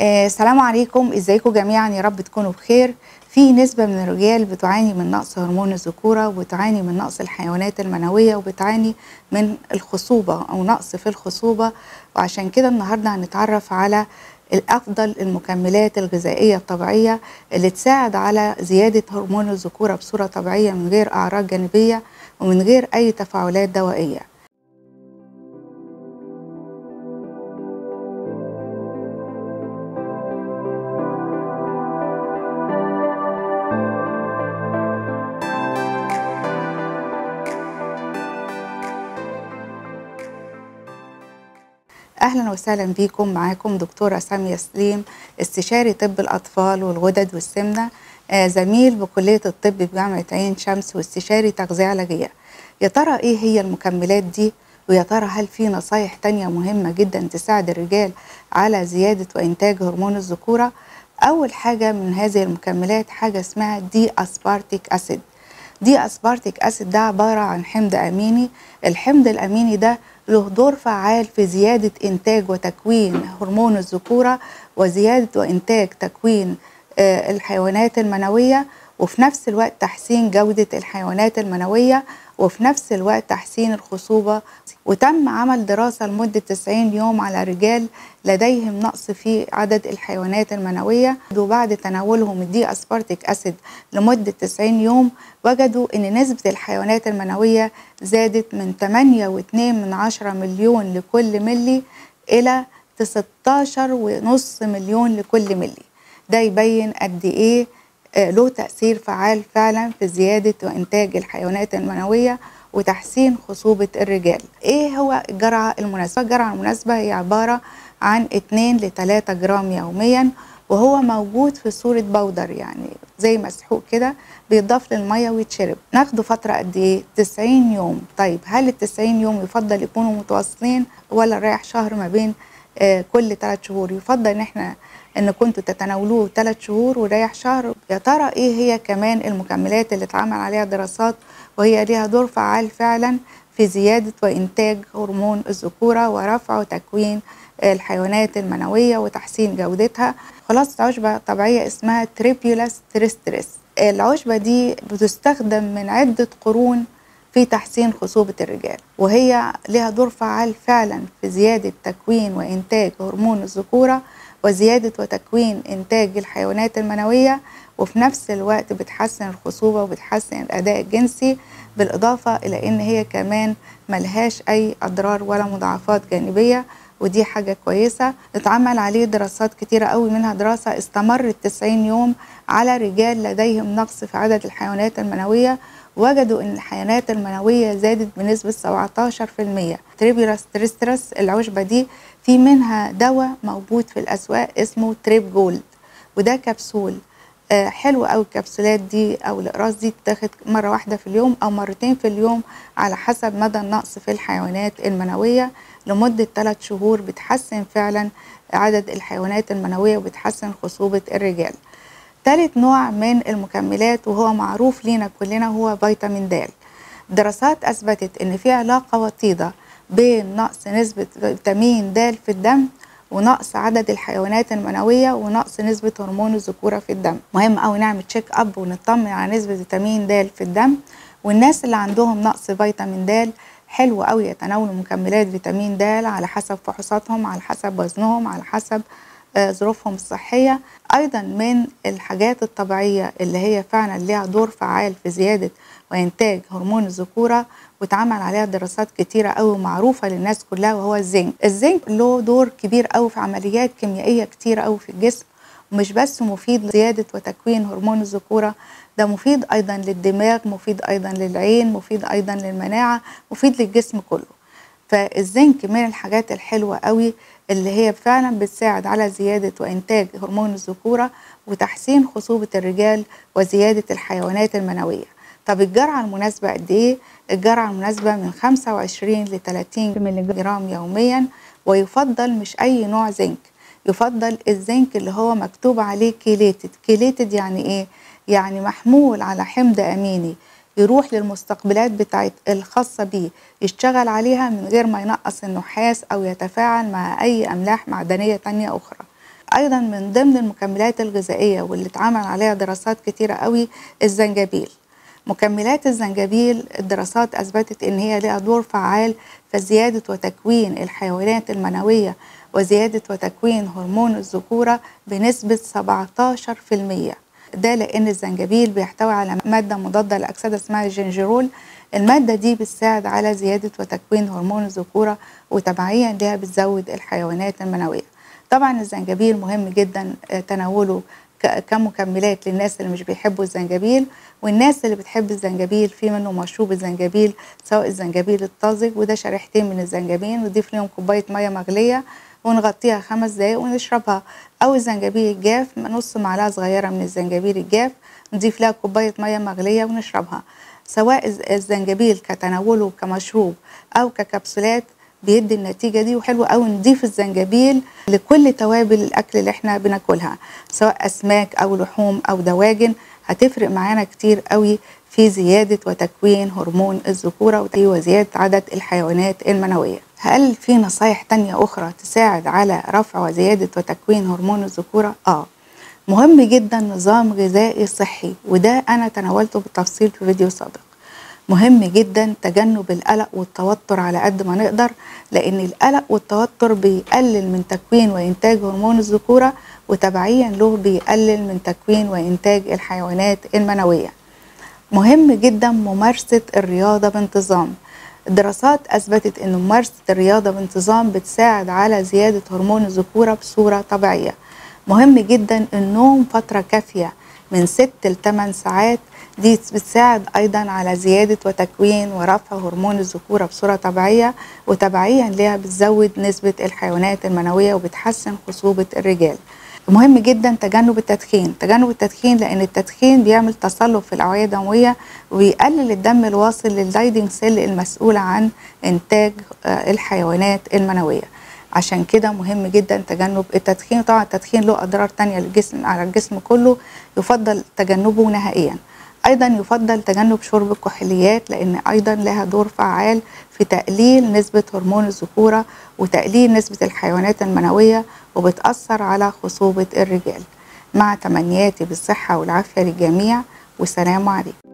آه، السلام عليكم. إزيكم جميعا؟ يا رب تكونوا بخير. في نسبة من الرجال بتعاني من نقص هرمون الذكورة وبتعاني من نقص الحيوانات المنوية وبتعاني من الخصوبة أو نقص في الخصوبة. وعشان كده النهاردة هنتعرف على الأفضل المكملات الغذائية الطبيعية اللي تساعد على زيادة هرمون الذكورة بصورة طبيعية من غير أعراض جانبية ومن غير أي تفاعلات دوائية. أهلا وسهلا بيكم. معاكم دكتورة سامية سليم استشاري طب الأطفال والغدد والسمنة آه زميل بكلية الطب بجامعة عين شمس واستشاري تغذية علاجية. يا ترى إيه هي المكملات دي؟ ويا ترى هل في نصايح تانية مهمة جدا تساعد الرجال على زيادة وإنتاج هرمون الذكورة؟ أول حاجة من هذه المكملات حاجة اسمها D-aspartic acid. D-aspartic acid ده عبارة عن حمض أميني. الحمض الأميني ده له دور فعال في زيادة إنتاج وتكوين هرمون الذكورة وزيادة وإنتاج تكوين آه، الحيوانات المنوية وفي نفس الوقت تحسين جودة الحيوانات المنوية وفي نفس الوقت تحسين الخصوبة. وتم عمل دراسة لمدة 90 يوم على رجال لديهم نقص في عدد الحيوانات المنوية. وبعد تناولهم ال D-aspartic acid لمدة 90 يوم وجدوا أن نسبة الحيوانات المنوية زادت من 8.2 من 10 مليون لكل ملي إلى 16.5 مليون لكل ملي ده يبين قد إيه له تأثير فعال فعلا في زيادة وإنتاج الحيوانات المنوية وتحسين خصوبة الرجال. إيه هو الجرعة المناسبة؟ الجرعة المناسبة هي عبارة عن 2 ل 3 جرام يوميا وهو موجود في صورة بودر يعني زي مسحوق كده بيضاف للمية ويتشرب. ناخده فترة قد إيه؟ 90 يوم. طيب هل ال 90 يوم يفضل يكونوا متواصلين ولا رايح شهر ما بين آه كل 3 شهور؟ يفضل إن إحنا إن كنتوا تتناولوه 3 شهور وريح شهر يا ترى إيه هي كمان المكملات اللي اتعمل عليها دراسات وهي ليها دور فعال فعلا في زيادة وإنتاج هرمون الذكورة ورفع وتكوين الحيوانات المنوية وتحسين جودتها؟ خلاصة عشبة طبيعية اسمها Tribulus terrestris العشبة دي بتستخدم من عدة قرون في تحسين خصوبة الرجال وهي لها دور فعال فعلا في زيادة تكوين وإنتاج هرمون الذكورة وزيادة وتكوين إنتاج الحيوانات المنوية وفي نفس الوقت بتحسن الخصوبة وبتحسن الأداء الجنسي بالإضافة إلى إن هي كمان ملهاش أي أضرار ولا مضاعفات جانبية ودي حاجة كويسة. اتعمل عليه دراسات كتيرة قوي منها دراسة استمرت 90 يوم على رجال لديهم نقص في عدد الحيوانات المنوية وجدوا إن الحيوانات المنوية زادت بنسبة 17% Tribulus terrestris العشبة دي في منها دواء موجود في الأسواق اسمه Trib Gold وده كبسول. آه حلو قوي الكبسولات دي أو الأقراص دي تتاخد مرة واحدة في اليوم أو مرتين في اليوم على حسب مدى النقص في الحيوانات المنوية. لمدة 3 شهور بتحسن فعلا عدد الحيوانات المنوية وبتحسن خصوبة الرجال. ثالث نوع من المكملات وهو معروف لينا كلنا هو فيتامين د. دراسات أثبتت إن في علاقة وطيدة بين نقص نسبة فيتامين د في الدم ونقص عدد الحيوانات المنوية ونقص نسبة هرمون الذكورة في الدم. مهم قوي نعمل check up ونطمن على نسبة فيتامين د في الدم. والناس اللي عندهم نقص فيتامين د حلو قوي يتناولوا مكملات فيتامين د على حسب فحوصاتهم على حسب وزنهم على حسب آه، ظروفهم الصحية. أيضا من الحاجات الطبيعية اللي هي فعلا ليها دور فعال في زيادة وإنتاج هرمون الذكورة واتعمل عليها دراسات كتيرة قوي معروفه للناس كلها وهو الزنك. الزنك له دور كبير قوي في عمليات كيميائية كتيرة قوي في الجسم ومش بس مفيد لزيادة وتكوين هرمون الذكورة ده مفيد أيضا للدماغ مفيد أيضا للعين مفيد أيضا للمناعة مفيد للجسم كله. فالزنك من الحاجات الحلوة قوي اللي هي فعلا بتساعد على زيادة وإنتاج هرمون الذكورة وتحسين خصوبة الرجال وزيادة الحيوانات المنوية. طب الجرعة المناسبة قد إيه؟ الجرعة المناسبة من 25 ل 30 مللي جرام يوميا ويفضل مش أي نوع زنك يفضل الزنك اللي هو مكتوب عليه chelated. chelated يعني إيه؟ يعني محمول على حمض أميني يروح للمستقبلات بتاعت الخاصة بيه يشتغل عليها من غير ما ينقص النحاس أو يتفاعل مع أي أملاح معدنية تانية أخرى. أيضا من ضمن المكملات الغذائية واللي اتعمل عليها دراسات كتيرة قوي الزنجبيل. مكملات الزنجبيل الدراسات أثبتت إن هي لها دور فعال في زيادة وتكوين الحيوانات المنوية وزيادة وتكوين هرمون الذكورة بنسبة 17% ده لأن الزنجبيل بيحتوي على مادة مضادة لأكسدة اسمها الجنجرول. المادة دي بتساعد على زيادة وتكوين هرمون الذكورة وتبعيا لها بتزود الحيوانات المنوية. طبعا الزنجبيل مهم جدا تناوله كمكملات للناس اللي مش بيحبوا الزنجبيل والناس اللي بتحب الزنجبيل في منه مشروب الزنجبيل سواء الزنجبيل الطازج وده شريحتين من الزنجبيل نضيف لهم كوباية مية مغلية ونغطيها خمس دقايق ونشربها. أو الزنجبيل الجاف نص معلقة صغيرة من الزنجبيل الجاف نضيف لها كوباية مية مغلية ونشربها. سواء الزنجبيل كتناوله كمشروب أو ككبسولات بيدي النتيجة دي وحلو قوي نضيف الزنجبيل لكل توابل الأكل اللي إحنا بناكلها سواء أسماك أو لحوم أو دواجن. هتفرق معانا كتير قوي في زيادة وتكوين هرمون الذكورة وزياده عدد الحيوانات المنوية. هل في نصايح تانية أخرى تساعد على رفع وزيادة وتكوين هرمون الذكورة؟ آه. مهم جدا نظام غذائي صحي وده أنا تناولته بالتفصيل في فيديو سابق. مهم جدا تجنب القلق والتوتر على قد ما نقدر لأن القلق والتوتر بيقلل من تكوين وإنتاج هرمون الذكورة وتبعيا له بيقلل من تكوين وإنتاج الحيوانات المنوية. مهم جدا ممارسة الرياضة بانتظام. الدراسات أثبتت أن ممارسة الرياضة بانتظام بتساعد على زيادة هرمون الذكورة بصورة طبيعية. مهم جدا النوم فترة كافية. من 6 ل 8 ساعات. دي بتساعد أيضا على زيادة وتكوين ورفع هرمون الذكورة بصورة طبيعية وتبعيا لها بتزود نسبة الحيوانات المنوية وبتحسن خصوبة الرجال. مهم جدا تجنب التدخين. تجنب التدخين لأن التدخين بيعمل تصلب في الأوعية الدموية وبيقلل الدم الواصل لل Leydig cell المسؤوله عن إنتاج الحيوانات المنوية. عشان كده مهم جدا تجنب التدخين. طبعا التدخين له أضرار تانية للجسم على الجسم كله يفضل تجنبه نهائيا. أيضا يفضل تجنب شرب الكحوليات لأن أيضا لها دور فعال في تقليل نسبة هرمون الذكورة وتقليل نسبة الحيوانات المنوية وبتأثر على خصوبة الرجال. مع تمنياتي بالصحة والعافية للجميع والسلام عليكم.